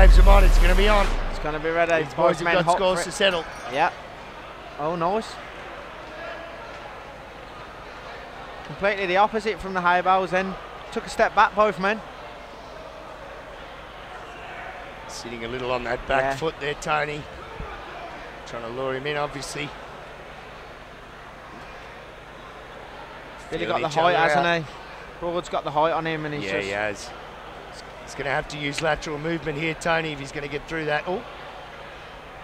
waves him on. It's going to be on. It's going to be ready. These boys have got scores to settle. Yeah. Oh, nice. Completely the opposite from the high bows then. Took a step back, both men. Sitting a little on that back Yeah. foot there, Tony. Trying to lure him in, obviously. Billy got the height, hasn't he? Braud's got the height on him and he's Yeah, just... he has. He's going to have to use lateral movement here, Tony, if he's going to get through that. Oh,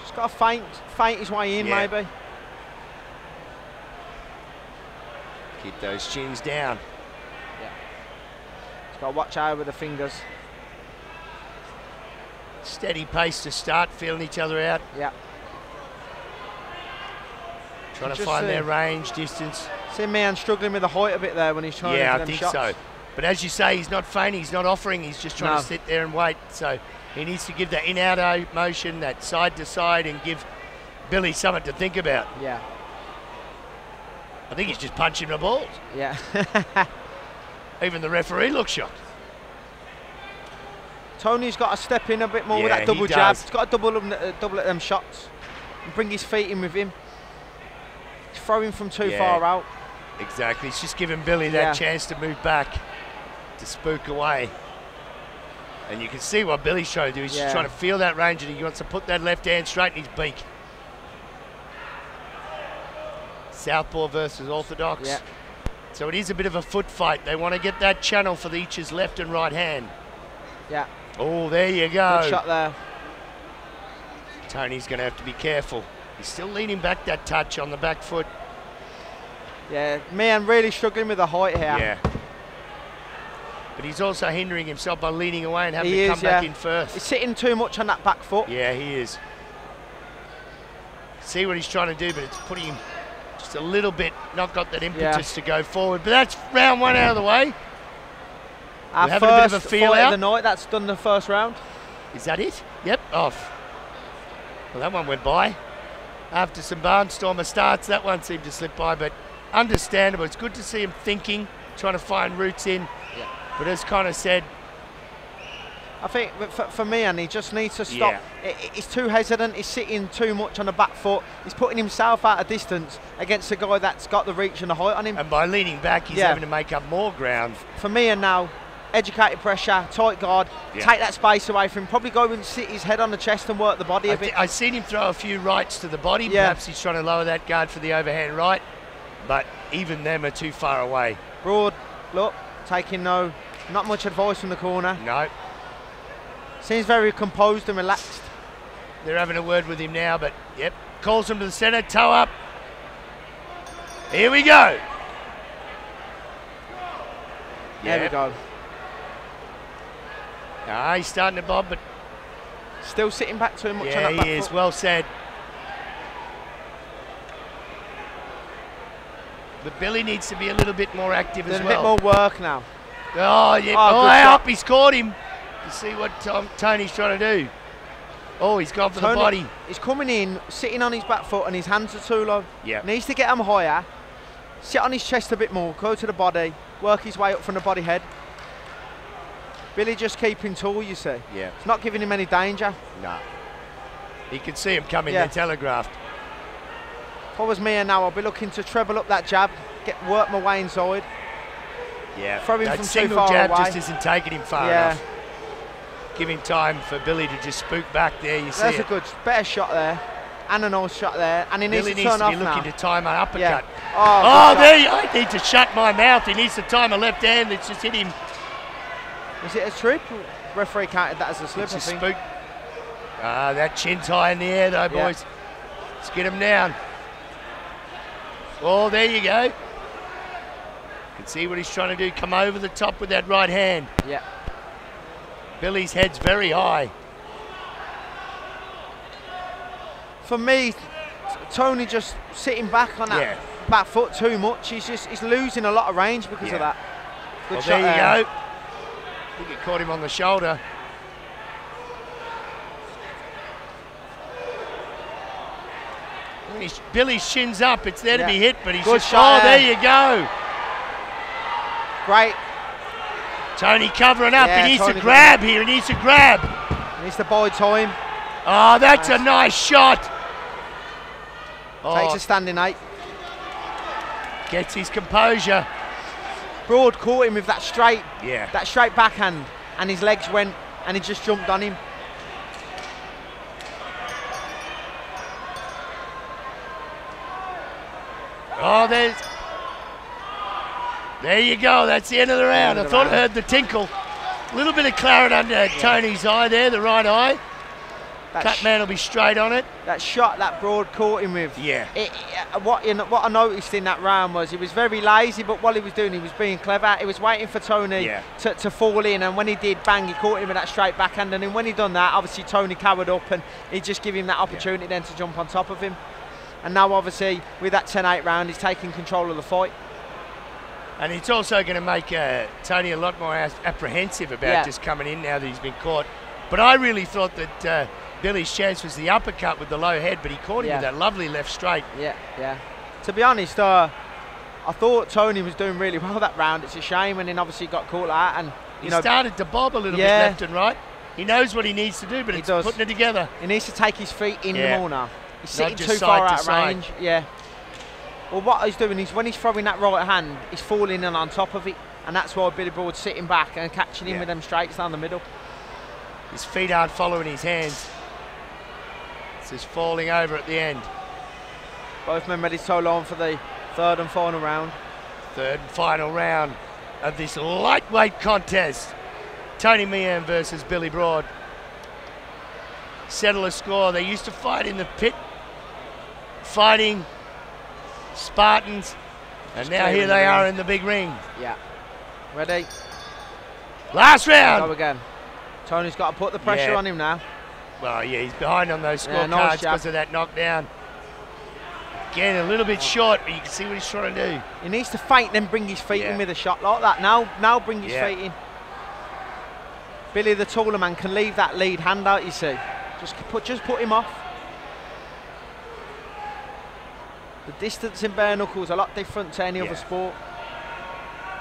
Just got to faint, feint his way in, Yeah. maybe. keep those chins down. He's got to watch out with the fingers. Steady pace to start, feeling each other out. Yeah. Trying to find their range, distance. See man struggling with the height a bit there when he's trying Yeah, for I them think shots. so. But as you say, he's not feigning, he's not offering, he's just trying No. to sit there and wait. So he needs to give that in out motion, that side to side, and give Billy something to think about. Yeah, I think he's just punching the balls. yeah. Even the referee looks shocked. Tony's got to step in a bit more with Yeah, that he double jab. does. He's got to double them, uh, double at them shots and bring his feet in with him. Throw him from too Yeah. far out. Exactly. It's just giving Billy that Yeah. chance to move back, to spook away. And you can see what Billy's trying to do. He's Yeah. trying to feel that range and he wants to put that left hand straight in his beak. Southpaw versus Orthodox. Yeah. So it is a bit of a foot fight. They want to get that channel for the each's left and right hand. Yeah, Oh, there you go. good shot there. Tony's going to have to be careful. He's still leaning back that touch on the back foot. Yeah, man, really struggling with the height here. Yeah. But he's also hindering himself by leaning away and having He to is, come back in first. He's sitting too much on that back foot. Yeah, he is. See what he's trying to do, but it's putting him just a little bit, not got that impetus to go forward. But that's round one out of the way. Our having a bit of a feel out. of the night. That's done the first round. Is that it? Yep, off. Well, that one went by. After some barnstormer starts, that one seemed to slip by, but understandable. It's good to see him thinking, trying to find routes in. But as Connor said, I think for, for me, and he just needs to stop. Yeah. He's too hesitant. He's sitting too much on the back foot. He's putting himself out of distance against a guy that's got the reach and the height on him. and by leaning back, he's Yeah. having to make up more ground. For me, and now, educated pressure, tight guard, Yeah. take that space away from him. Probably go and sit his head on the chest and work the body a bit. I've seen him throw a few rights to the body. Yeah. Perhaps he's trying to lower that guard for the overhand right, but even them are too far away. Braud, look, taking no, not much advice from the corner. No, Seems very composed and relaxed. they're having a word with him now, but yep, calls him to the centre, toe up. Here we go. There we Yep. go. Ah, he's starting to bob, but Still sitting back too much on yeah, he is. foot. Well said. But Billy needs to be a little bit more active Doing as a bit more work now. Oh, yeah. Oh, Oh, good hey, shot. up. He's caught him. You see what Tony's trying to do. Oh, he's gone for the body. He's coming in, sitting on his back foot, and his hands are too low. Yeah. Needs to get him higher. Sit on his chest a bit more. Go to the body. Work his way up from the body head. Billy just keeping tall, you see. Yeah. It's not giving him any danger. No. He can see him coming. Yeah. They're telegraphed. If I was me and now, I'll be looking to treble up that jab, get work my way inside. Yeah. Him that from too single jab away. just isn't taking him far yeah, enough. Give him time for Billy to just spook back there. You see that's a good, better shot there, and a nice shot there, and he needs Billy to needs turn to off be now. looking to time an uppercut. yeah. Oh, Oh, there you, I need to shut my mouth. He needs to time a left hand that's just hit him. Was it a trip? Referee counted that as a slip, It's I think. spook. Ah, that chin's high in the air though, Yeah. boys. Let's get him down. Oh, there you go. You can see what he's trying to do. Come over the top with that right hand. Yeah. Billy's head's very high. For me, Tony just sitting back on that Yeah. back foot too much. He's just he's losing a lot of range because Yeah. of that. Good well, shot there you there. go. I think it caught him on the shoulder. He's- Billy's shin's up. It's there Yeah. to be hit, but he's Good just. shot oh, there there. you go. Great. Tony covering up. Yeah, he needs Tony to grab here. He needs to grab. Needs to buy time. Oh, that's a nice shot. Takes Oh, a standing eight. gets his composure. Braud caught him with that straight, Yeah. that straight backhand, and his legs went, and he just jumped on him. Oh, there's. There you go. That's the end of the round. I thought I heard the tinkle. A little bit of claret under Tony's eye there, the right eye. That, Cut man will be straight on it. that shot that Braud caught him with. Yeah. It, it- what, you know, what I noticed in that round was he was very lazy, but what he was doing, he was being clever. He was waiting for Tony Yeah. to, to fall in, and when he did, bang, he caught him with that straight backhand. And then when he done that, obviously Tony cowered up, and he just give him that opportunity then to jump on top of him. And now, obviously, with that 10-8 round, he's taking control of the fight. And it's also going to make uh, Tony a lot more apprehensive about Yeah. just coming in now that he's been caught. But I really thought that uh, Billy's chance was the uppercut with the low head, but he caught him Yeah. with that lovely left straight. Yeah, yeah. To be honest, uh, I thought Tony was doing really well that round. It's a shame, and then obviously got caught out, and He know started to bob a little Yeah. bit left and right. He knows what he needs to do, but He it's does. putting it together. he needs to take his feet in Yeah. the more now. He's Not sitting too far out of range. Yeah. Well, what he's doing is when he's throwing that right hand, he's falling in on top of it, and that's why Billy Braud's sitting back and catching him Yeah. with them strikes down the middle. His feet aren't following his hands. It's just falling over at the end. Both men ready so long for the third and final round. Third and final round of this lightweight contest. Tony Meehan versus Billy Braud. Settle a score. They used to fight in the pit, fighting Spartans, and now clearing here the they are ring. in the big ring. Yeah. Ready? Last Go round. again. Tony's got to put the pressure Yeah. on him now. Well, yeah, he's behind on those Yeah, scorecards nice because of that knockdown. Again, a little bit oh. short, but you can see what he's trying to do. He needs to feint, then bring his feet Yeah. in with a shot like that. Now, now bring his Yeah. feet in. Billy, the taller man, can leave that lead hand out. You see, just put, just put him off. The distance in bare knuckles a lot different to any Yeah. other sport.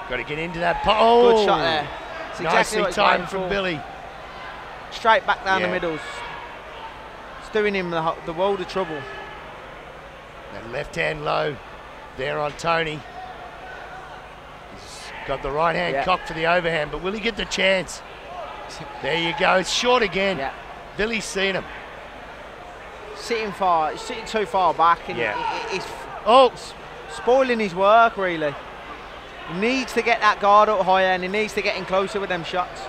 Got to get into that. Po- oh, Good shot there. It's exactly Nicely timed from for. Billy. Straight back down Yeah. the middles. It's doing him the, the world of trouble. That left hand low there on Tony. He's got the right hand Yeah. cocked for the overhand, but will he get the chance? There you go. It's short again. Yeah. Billy's seen him. Sitting far, he's sitting too far back, and Yeah. he- he- he's Oh, spoiling his work really. He needs to get that guard up higher and he needs to get in closer with them shots.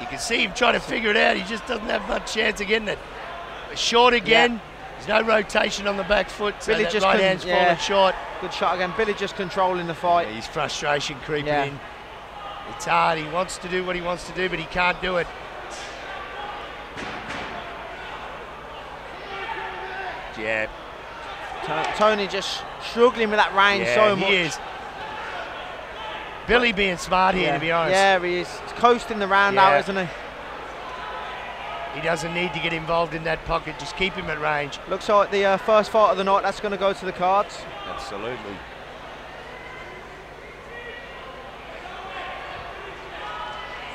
you can see him trying to figure it out. He just doesn't have much chance of getting it. Short again. There's no rotation on the back foot, so Billy just right hand's yeah. falling short. Good shot again. Billy just controlling the fight. Yeah, his frustration creeping Yeah. in. It's hard. He wants to do what he wants to do, but he can't do it. Yeah, Tony just struggling with that range yeah, so he much. is. Billy being smart here, yeah. to be honest. Yeah, he is. He's coasting the round Yeah. out, isn't he? He doesn't need to get involved in that pocket. Just keep him at range. Looks like the uh, first fight of the night, that's going to go to the cards. Absolutely.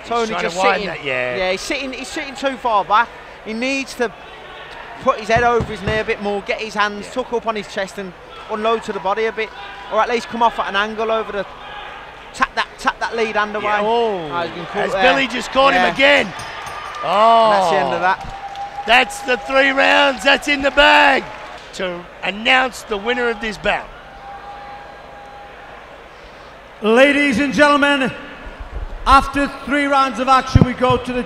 Tony just to sitting. that, yeah. yeah, he's sitting. He's sitting too far back. He needs to put his head over his knee a bit more, get his hands Yeah. tuck up on his chest, and unload to the body a bit, or at least come off at an angle over the tap that tap that lead hand away. Yeah. Oh, he's been caught has there. Billy just caught Yeah. him again? Oh, And that's the end of oh. that. That's the three rounds. That's in the bag to announce the winner of this bout. Ladies and gentlemen, after three rounds of action, we go to the